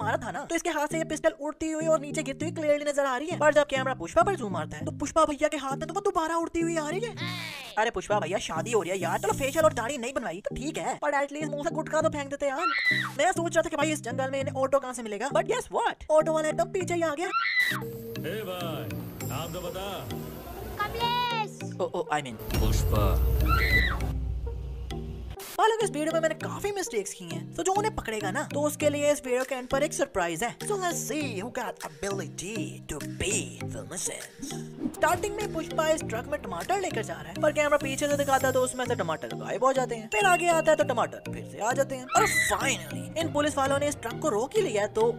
मारा था ना तो इसके हाथ से ये पिस्टल उड़ती हुई और नीचे गिरती हुई क्लियरली नज़र आ रही है। पर जब कैमरा पुष्पा पर जूम मारता है तो पुष्पा भैया के हाथ में तो वो दोबारा उड़ती हुई आ रही है। अरे पुष्पा भैया शादी हो रही है यार चलो फेशियल और दाढ़ी नहीं बनवाई तो ठीक है पर एटलीस्ट मुँह से गुटखा तो फेंक देते यार मैं सोच रहा था कि भाई इस जंगल में इन्हें ऑटो कहाँ से मिलेगा बट गेस व्हाट ऑटो वाला एकदम पीछे ही आ गया। हे भाई नाम तो बता। Kamlesh! Oh oh I mean Pushpa. हालाँकि इस वीडियो में मैंने काफ़ी मिस्टेक्स की हैं तो जो उन्हें पकड़ेगा ना तो उसके लिए इस वीडियो के एंड पर एक सरप्राइज़ है। So let's see who got ability to be film starting में पुष्पा इस ट्रक में टमाटर लेकर जा रहा है, पर कैमरा पीछे से दिखाता है तो उसमें से टमाटर गायब हो जाते हैं। फिर आगे आता है तो टमाटर फिर से आ जाते हैं। और फाइनली इन पुलिस वालों ने इस ट्रक को रोक ही लिया तो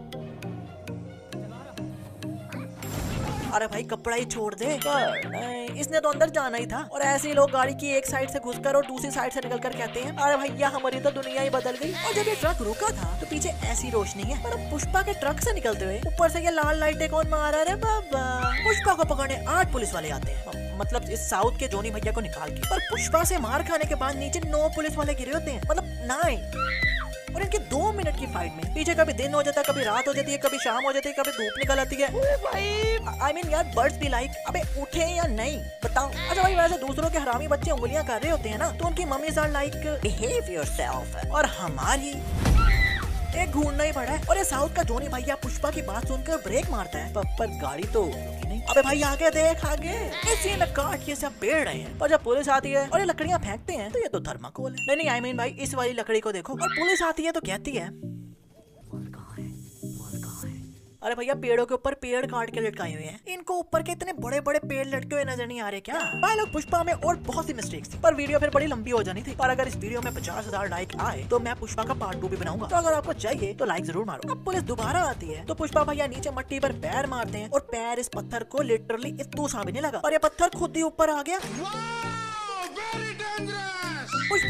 अरे भाई, कपड़ा ही छोड़ दे। इसने तो अंदर जाना ही था। और ऐसे ही लोग गाड़ी की एक साइड से घुसकर और दूसरी साइड से निकलकर कहते हैं, अरे भैया हमारी तो दुनिया ही बदल गई। और जब ये ट्रक रुका था तो पीछे ऐसी रोशनी है। पर पुष्पा के ट्रक से निकलते हुए, ऊपर से ये लाल लाइटें कौन मारा रे बाबा, पुष्पा को पकड़ने आठ पुलिस वाले आते हैं। मतलब इस साउथ के जोनी भैया को निकाल के। पर पुष्पा से मार खाने के बाद नीचे नौ पुलिस वाले गिरे होते हैं। मतलब नाइन। और इनके दो मिनट की फाइट में पीछे कभी दिन हो जाता है कभी रात हो जाती है कभी शाम हो जाती है कभी धूप निकल आती है। आई मीन यार बर्ड्स भी लाइक अबे उठे या नहीं बताओ। अच्छा भाई वैसे दूसरों के हरामी बच्चे उंगलियाँ कर रहे होते हैं ना तो उनकी mummy are like behave yourself और हमारी एक घूमना ही पड़ा है। और ये साउथ का जोनी भैया पुष्पा की बात सुनकर ब्रेक मारता है। पर, गाड़ी तो अबे भाई, आगे देख, आगे। इसी में काट के सब पेड़ रहे हैं। और जब पुलिस आती है और ये लकड़ियाँ फेंकते हैं तो ये तो धर्मकोल है। नहीं नहीं आई मीन भाई, इस वाली लकड़ी को देखो। और पुलिस आती है तो कहती है अरे भैया, पेड़ों के ऊपर पेड़ काट के लटकाए हुए हैं। इनको ऊपर के इतने बड़े बड़े पेड़ लटके हुए नज़र नहीं आ रहे क्या? भाई, लोग पुष्पा में और बहुत सी मिस्टेक्स थी। पर वीडियो फिर बड़ी लंबी हो जानी थी। पर अगर इस वीडियो में पचास हज़ार लाइक आए तो मैं पुष्पा का पार्ट टू भी बनाऊँगा। तो अगर आपको चाहिए तो लाइक ज़रूर मारो। अब पुलिस दोबारा आती है तो पुष्पा भैया नीचे मट्टी पर पैर मारते हैं और पैर इस पत्थर को लिटरली इतू सा भी नहीं लगा। और ये पत्थर खुद ही ऊपर आ गया।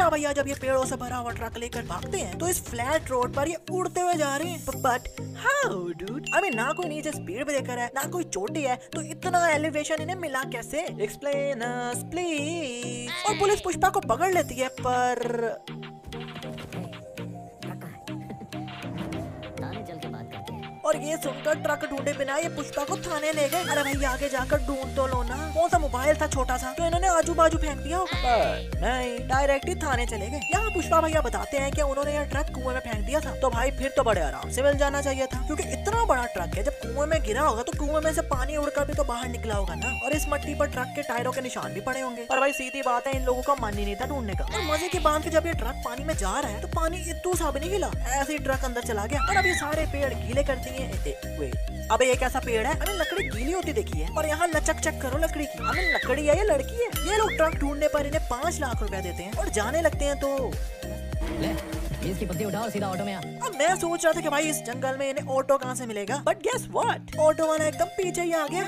पुष्पा भैया, जब ये पेड़ों से भरा हुआ ट्रक लेकर भागते हैं तो इस फ्लैट रोड पर ये उड़ते हुए जा रहे हैं। बट हाउ डूड मीन ना कोई नीचे स्पीड ब्रेकर है, ना कोई चोटी है तो इतना एलिवेशन इन्हें मिला कैसे? एक्सप्लेन प्लीज़ और पुलिस पुष्पा को पकड़ लेती है, पर और ये सुनकर ट्रक ढूंढे बिना ये पुष्पा को थाने ले गए। अरे भाई आगे जाकर ढूंढ तो लो ना। कौन सा मोबाइल था छोटा सा? तो इन्होंने आजू बाजू फेंक दिया। नहीं डायरेक्ट ही थाने चले गए। यहाँ पुष्पा भैया बताते हैं कि उन्होंने यह ट्रक कुएँ में फेंक दिया था। तो भाई फिर तो बड़े आराम से मिल जाना चाहिए था। क्योंकि इतना बड़ा ट्रक है जब कुएँ में गिरा होगा तो कुएँ में से पानी उड़कर भी तो बाहर निकला होगा ना। और इस मट्टी पर ट्रक के टायरों के निशान भी पड़े होंगे। पर भाई सीधी बात है इन लोगों का मन ही नहीं था ढूँढने का। और मज़े की बात कि जब ये ट्रक पानी में जा रहा है तो पानी इतू सा भी नहीं गिला ऐसे ही ट्रक अंदर चला गया। और अब ये सारे पेड़ गीले कर दिए। ए- ए- wait, अबे ये कैसा पेड़ है? अरे लकड़ी गीली होती देखी है। और यहाँ लचक चक करो लकड़ी की। अबे लकड़ी है या लड़की है? ये लोग ट्रक ढूँढने पर इन्हें पाँच लाख रुपया देते हैं और जाने लगते हैं तो। ले इसकी पत्ती उठाओ सीधा ऑटो में आ। अब मैं सोच रहा था कि भाई इस जंगल में इन्हें ऑटो कहाँ से मिलेगा? बट गेस व्हाट ऑटो वाला एकदम पीछे ही आ गया।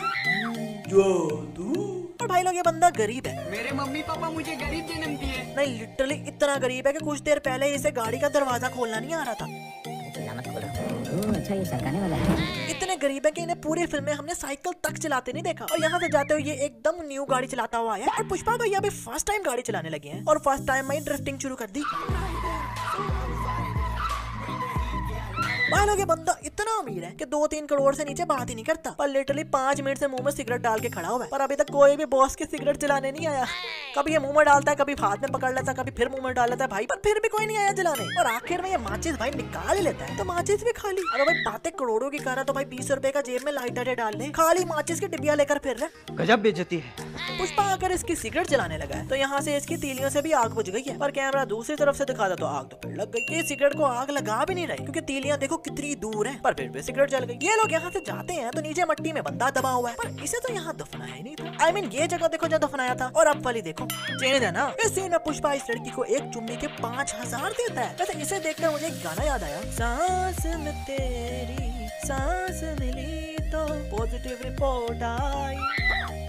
और भाई लोग ये बंदा गरीब है। मेरे मम्मी पापा मुझे गरीब जन्म दिए नहीं लिटरली इतना गरीब है कि कुछ देर पहले इसे गाड़ी का दरवाज़ा खोलना नहीं आ रहा था। अच्छा इतने गरीब है कि इन्हें पूरी फ़िल्म में हमने साइकिल तक चलाते नहीं देखा। और यहाँ से जाते हुए एकदम न्यू गाड़ी चलाता हुआ है। और पुष्पा भैया अभी फ़र्स्ट टाइम गाड़ी चलाने लगे हैं। और फ़र्स्ट टाइम में ड्रिफ्टिंग शुरू कर दी। भाई लोग ये बंदा? इतना अमीर है कि दो तीन करोड़ से नीचे बात ही नहीं करता। पर लिटरली पाँच मिनट से मुँह में सिगरेट डाल के खड़ा हुआ है पर अभी तक कोई भी बॉस की सिगरेट चलाने नहीं आया। कभी ये मुँह में डालता है कभी हाथ में पकड़ लेता है कभी फिर मुँह में डाल लेता है। भाई पर फिर भी कोई नहीं आया जलाने। और आखिर में ये माचिस भाई निकाल ही लेता है। तो माचिस भी खाली। अरे भाई बातें करोड़ों की कर रहा तो भाई बीस रुपए का जेब में लाइटर डाल ले खाली माचिस की डिबिया लेकर फिर रहा। गजब बेचती है। पुष्पा आकर इसकी सिगरेट जलाने लगा है तो यहाँ से इसकी तीलियों से भी आग बुझ गई है। पर कैमरा दूसरी तरफ़ से दिखा था तो आग तो फिर लग गई। ये सिगरेट को आग लगा भी नहीं रही क्योंकि तीलियाँ देखो कितनी दूर है। पर फिर भी सिगरेट जल गई। ये लोग यहाँ से जाते हैं तो नीचे मट्टी में बंदा दबा हुआ है। पर इसे तो यहाँ दफनाया ही नहीं था। आई मीन ये जगह देखो जहाँ दफनाया था। और अब वाली देखो। चेंज है ना? इस सीन में पुष्पा इस लड़की को एक चुम्बी के पाँच हज़ार देता है। वैसे इसे देखकर मुझे एक गाना याद आया। सांस में तेरी, सांस मिली तो पॉजिटिव रिपोर्ट आई।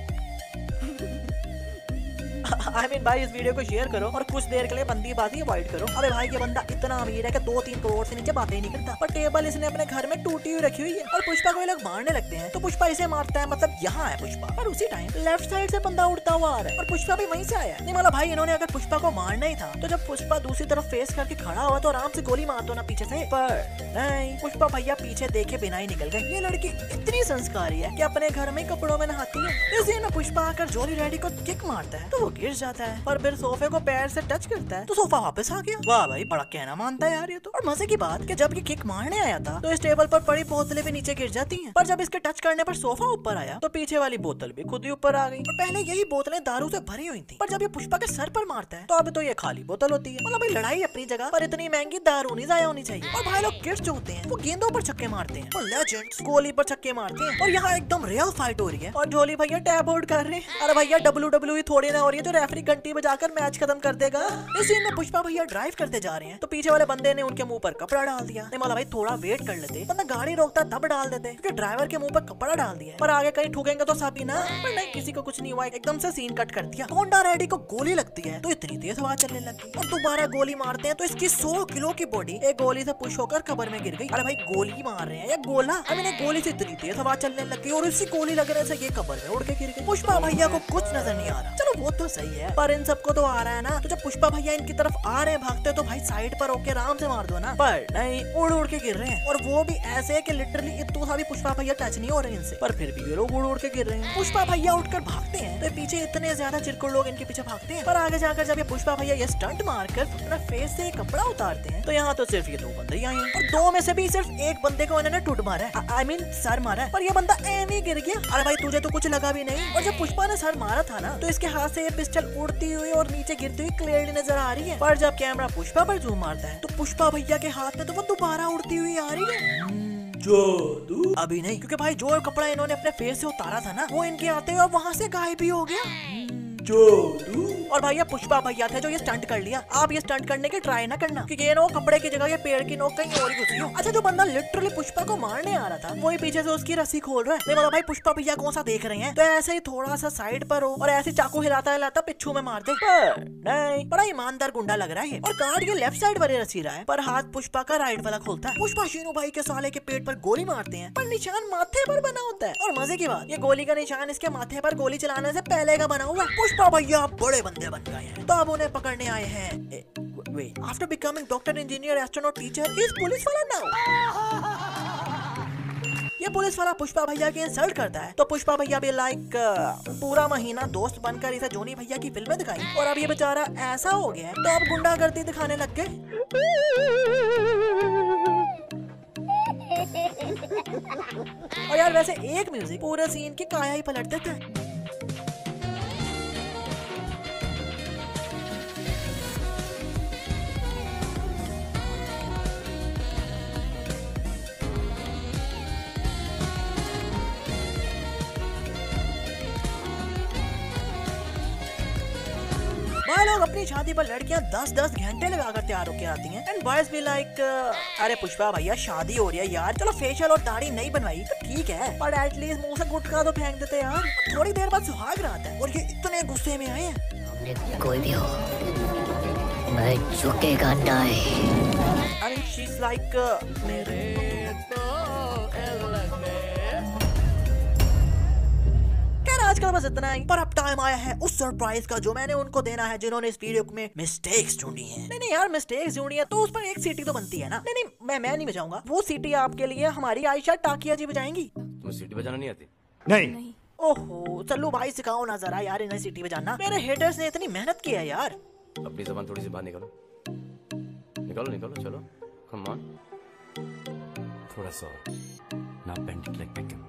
आई मीन भाई, इस वीडियो को शेयर करो और कुछ देर के लिए बंदी बाजी अवॉइड करो। अरे भाई, ये बंदा इतना अमीर है कि दो तीन करोड़ से नीचे बातें ही नहीं करता। पर टेबल इसने अपने घर में टूटी हुई रखी हुई है और पुष्पा को लोग मारने लगते हैं। तो पुष्पा इसे मारता है मतलब यहाँ है पुष्पा। और उसी टाइम लेफ़्ट साइड से बंदा उड़ता हुआ आ रहा है और पुष्पा भी वहीं से आया नहीं मतलब भाई, इन्होंने अगर पुष्पा को मारना ही था तो जब पुष्पा दूसरी तरफ़ फेस करके खड़ा हुआ तो आराम से गोली मार दो ना पीछे से। पर नहीं, पुष्पा भैया पीछे देखे बिना ही निकल गए। ये लड़की इतनी संस्कारी है कि अपने घर में कपड़ों में नहाती है। इसी में पुष्पा आकर जोली रेडी को किक मारता है। तो वो गिर जाता है और फिर सोफे को पैर से टच करता है तो सोफा वापस आ गया। वाह भाई, बड़ा कहना मानता है यार ये तो। और मज़े की बात कि जब ये किक मारने आया था तो इस टेबल पर पड़ी बोतलें भी नीचे गिर जाती हैं। पर जब इसके टच करने पर सोफा ऊपर आया तो पीछे वाली बोतल भी खुद ही ऊपर आ गई। और पहले यही बोतलें दारू से भरी हुई थी, पर जब ये पुष्पा के सर पर मारता है तो अब तो ये खाली बोतल होती है। मतलब भाई लड़ाई अपनी जगह, पर इतनी महँगी दारू नहीं जाया होनी चाहिए। और भाई लोग जो होते हैं, वो गेंदों पर छक्के मारते हैं, और लेजेंड्स गोली पर छक्के मारते हैं। और यहाँ एकदम रियल फाइट हो रही है, और झोली भैया टैब आउट कर रहे हैं। अरे भैया डब्ल्यू डब्ल्यू थोड़ी ना हो रही जो रेफरी घंटी बजाकर मैच खत्म कर देगा। इस सीन में पुष्पा भैया ड्राइव करते जा रहे हैं। तो पीछे वाले बंदे ने उनके मुँह पर कपड़ा डाल दिया। मतलब भाई, थोड़ा वेट कर लेते। बंदा गाड़ी रोकता तब डाल देते। क्योंकि ड्राइवर के मुँह पर कपड़ा डाल दिया पर आगे कहीं ठुकेंगे तो ही ना। पर नहीं, किसी को कुछ नहीं हुआ। एकदम से सीन कट कर दिया। होंडा रेडी को गोली लगती है। तो इतनी तेज हवा चलने लगी। और दोबारा गोली मारते हैं। तो इसकी सौ किलो की बॉडी एक गोली से पुश होकर खबर में गिर गई। अरे भाई, गोली मार रहे हैं या गोला इन्हें गोली से इतनी तेज हवा चलने लगी। और उसी गोली लगने से ये खबर में उड़ के गिर गई। पुष्पा भैया को कुछ नज़र नहीं आ रहा। वो तो सही है, पर इन सबको तो आ रहा है ना। तो जब पुष्पा भैया इनकी तरफ़ आ रहे हैं, भागते तो भाई साइड पर होके आराम से मार दो ना। पर नहीं उड़ उड़ के गिर रहे हैं। और वो भी ऐसे कि लिटरली इतना सा भी पुष्पा भैया टच नहीं हो रहे इनसे। पर फिर भी ये लोग उड़ उड़ के गिर रहे हैं। पुष्पा भैया उठकर भागते हैं। तो पीछे इतने ज़्यादा चिरकुट लोग इनके पीछे भागते हैं। पर आगे जाकर जब ये पुष्पा भैया ये स्टंट मारकर अपना फेस से कपड़ा उतारते हैं तो यहाँ तो सिर्फ़ ये दो बंदे ही आए और दो में से भी सिर्फ़ एक बंदे को इन्होंने टूट मारा है। आई मीन सर मारा है। पर ये बंदा एम ही गिर गया। अरे भाई, तुझे तो कुछ लगा भी नहीं। और जब पुष्पा ने सर मारा था ना तो इसके हाथ से ये पिस्टल उड़ती हुई और नीचे गिरती हुई क्लियरली नज़र आ रही है। पर जब कैमरा पुष्पा पर जूम मारता है तो पुष्पा भैया के हाथ में तो वो दोबारा उड़ती हुई आ रही है। जादू। अभी नहीं क्योंकि भाई जो कपड़ा इन्होंने अपने फेस से उतारा था ना वो इनके आते हुए वहाँ से गायब भी हो गया। जादू। और भैया पुष्पा भैया थे जो ये स्टंट कर लिया। आप ये स्टंट करने की ट्राई ना करना, क्योंकि ये नो कपड़े की जगह, ये पेड़ की नोक कहीं और ही घुसी हो। अच्छा जो बंदा लिटरली पुष्पा को मारने आ रहा था, वही पीछे से उसकी रस्सी खोल रहा है। नहीं मतलब भाई पुष्पा भैया कौन सा देख रहे हैं? तो ऐसे ही थोड़ा सा साइड पर हो और ऐसे चाकू हिलाता हिलाता पिछू में मार दे। नहीं। बड़ा ईमानदार गुंडा लग रहा है और कार्ड ये लेफ़्ट साइड वाले रसी रहा है, पर हाथ पुष्पा का राइट वाला खोलता है। पुष्पा शीनू भाई के साले के पेट पर गोली मारते हैं, पर निशान माथे पर बना होता है। और मज़े की बात, ये गोली का निशान इसके माथे पर गोली चलाने से पहले का बना हुआ पुष्पा भैया बड़े बंदे बन गए हैं। तो अब उन्हें पकड़ने आए हैं। After becoming doctor engineer astronaut teacher is police वाला नाउ ये पुलिस वाला पुष्पा भैया की इंसल्ट करता है। तो पुष्पा भैया भी लाइक पूरा महीना दोस्त बनकर इसे जोनी भैया की फ़िल्में दिखाई। और अब ये बेचारा ऐसा हो गया तो अब गुंडागर्दी दिखाने लग गए। और यार वैसे एक म्यूज़िक पूरे सीन की काया ही पलट देता है भाई लोग अपनी शादी पर लड़कियाँ दस दस घंटे लगाकर तैयार होकर आती हैं। एंड बॉयज़ भी लाइक अरे पुष्पा भैया शादी हो रही है यार। चलो फेशियल और दाढ़ी नहीं बनवाई तो ठीक है। पर एटलीस्ट मुँह से गुटखा तो फेंक देते यार। थोड़ी देर बाद सुहाग रहा है और ये इतने गुस्से में आए हैं। कोई भी हो मैं झुकेगा नहीं अरे शी इज़ लाइक मेरे आजकल बस इतना ही। पर अब टाइम आया है उस सरप्राइज़ का जो मैंने उनको देना है जिन्होंने इस वीडियो में मिस्टेक्स ढूंढी हैं। नहीं नहीं यार मिस्टेक्स ढूंढी है तो उस पर एक सीटी तो बनती है ना। नहीं नहीं मैं मैं नहीं बजाऊँगा वो सीटी आपके लिए हमारी आयशा टाकिया जी बजाएँगी। तुम्हें सीटी बजाना नहीं आती? नहीं। ओहो चलो भाई सिखाओ ना जरा यार इन्हें सीटी बजाना। मेरे हेटर्स ने इतनी मेहनत की है यार। अपनी जबान थोड़ी सी बाहर निकालो। निकालो निकालो चलो। कम ऑन थोड़ा सा bend it like Beckham